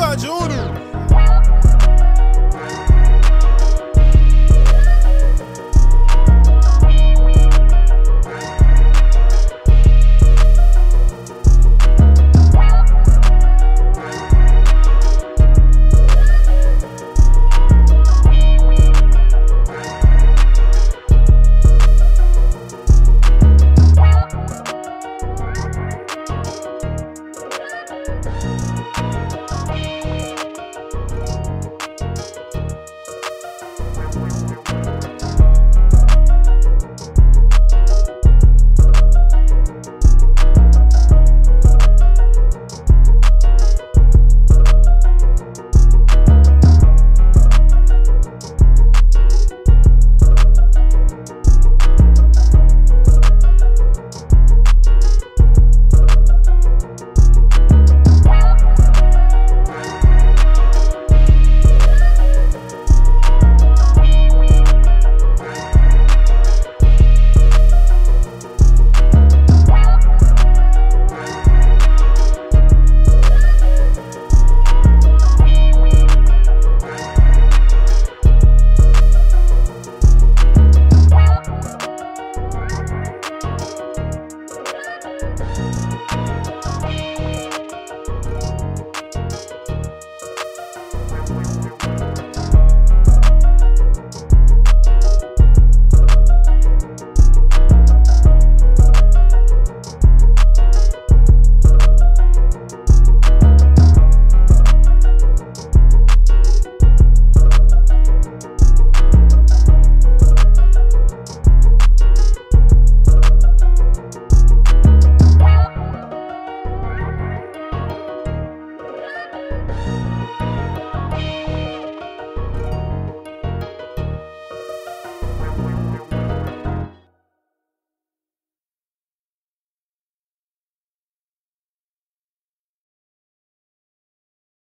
juro, juro.